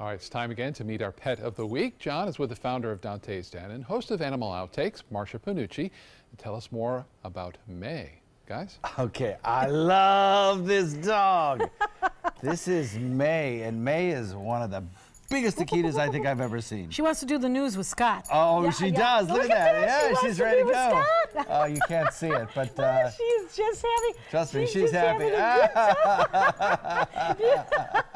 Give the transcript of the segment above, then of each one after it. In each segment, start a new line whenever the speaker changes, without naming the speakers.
All right, it's time again to meet our pet of the week. John is with the founder of Dante's Den and host of Animal Outtakes, Marsha Panucci. Tell us more about May. Guys?
Okay, I love this dog. this is May, and May is one of the biggest Akitas I think I've ever seen.
She wants to do the news with Scott.
Oh, yeah, she yeah. does. Look, Look at that. that. Yeah,
she
she's ready to go. Oh, you can't see it, but uh,
she's just happy.
Trust me, she's, she's happy.
you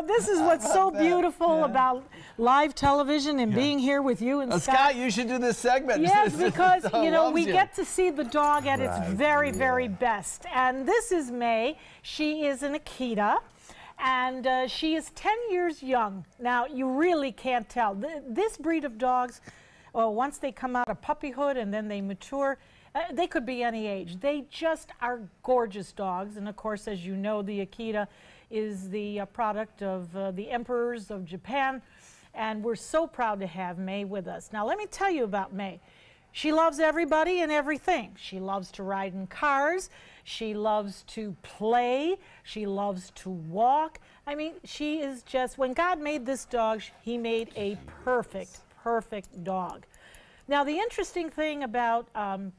know, this is what's so beautiful yeah. about live television and yeah. being here with you and
uh,
Scott.
Scott, you should do this segment.
Yes, because you know we you. get to see the dog at right. its very, very best. And this is May. She is an Akita and uh, she is 10 years young. Now, you really can't tell. this breed of dogs, well, once they come out of puppyhood and then they mature, uh, they could be any age. They just are gorgeous dogs. And of course, as you know, the Akita is the uh, product of uh, the emperors of Japan. And we're so proud to have May with us. Now, let me tell you about May. She loves everybody and everything. She loves to ride in cars. She loves to play. She loves to walk. I mean, she is just, when God made this dog, he made a perfect, perfect dog. Now, the interesting thing about um,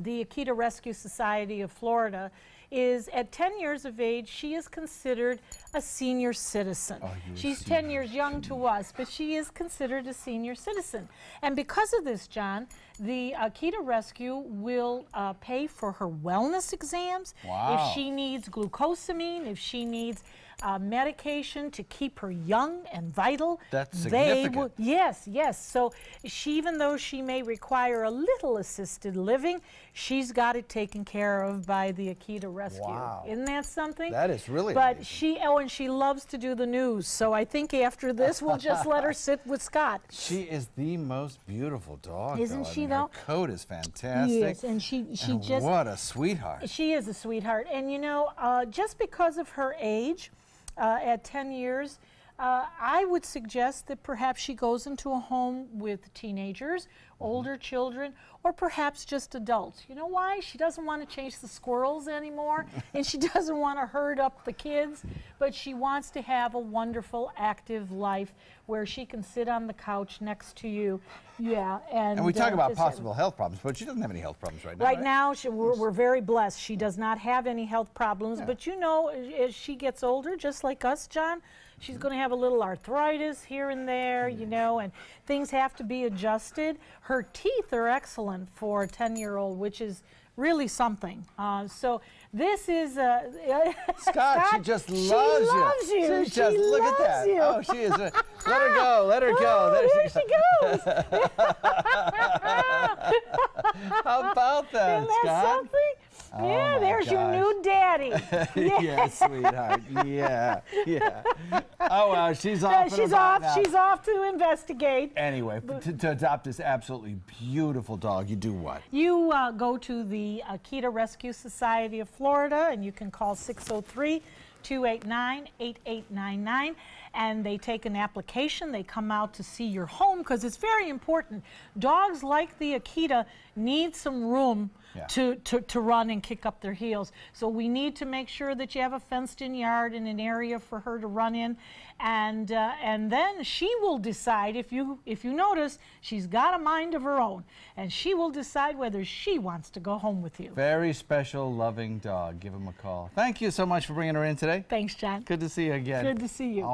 the Akita Rescue Society of Florida is at 10 years of age, she is considered a senior citizen. Oh, She's 10 years young to us, but she is considered a senior citizen. And because of this, John, the Akita Rescue will uh, pay for her wellness exams.
Wow.
If she needs glucosamine, if she needs uh, medication to keep her young and vital.
That's significant. They will,
yes, yes. So she, even though she may require a little assisted living, she's got it taken care of by the Akita Rescue.
Wow.
Isn't that something?
That is really
But
amazing.
she, oh, and she loves to do the news. So I think after this, we'll just let her sit with Scott.
She is the most beautiful dog.
Isn't
though.
she, Though?
Her coat is fantastic.
Yes, and she, she
and
just.
What a sweetheart.
She is a sweetheart. And you know, uh, just because of her age, uh, at 10 years, uh, I would suggest that perhaps she goes into a home with teenagers, mm-hmm. older children, or perhaps just adults. You know why? She doesn't want to chase the squirrels anymore, and she doesn't want to herd up the kids, but she wants to have a wonderful, active life where she can sit on the couch next to you. Yeah, and,
and we talk uh, about possible health problems, but she doesn't have any health problems right now.
Right, right? now, she, we're, we're, very blessed. She does not have any health problems, yeah. but you know, as she gets older, just like us, John, She's going to have a little arthritis here and there, you know, and things have to be adjusted. Her teeth are excellent for a 10 year old, which is really something. Uh, so this is uh,
Scott, Scott. She just loves,
she loves you.
you.
She, she just
look at that.
You.
Oh, she is. A, let her go. Let her go.
Oh, there, she, goes.
How about that,
Isn't that
Scott?
something?
Oh
yeah, there's
gosh.
your new daddy.
yeah. yeah, sweetheart. Yeah, yeah. Oh well, she's off.
she's off.
Now.
She's off to investigate.
Anyway, to, to, adopt this absolutely beautiful dog, you do what?
You uh, go to the Akita Rescue Society of Florida, and you can call 603 289 8899 and they take an application. They come out to see your home because it's very important. Dogs like the Akita need some room yeah. to, to, to run and kick up their heels. So we need to make sure that you have a fenced in yard and an area for her to run in. And, uh, and then she will decide, if you, if you notice, she's got a mind of her own. And she will decide whether she wants to go home with you.
Very special, loving dog. Give him a call. Thank you so much for bringing her in today.
Thanks, John.
Good to see you again.
Good to see you.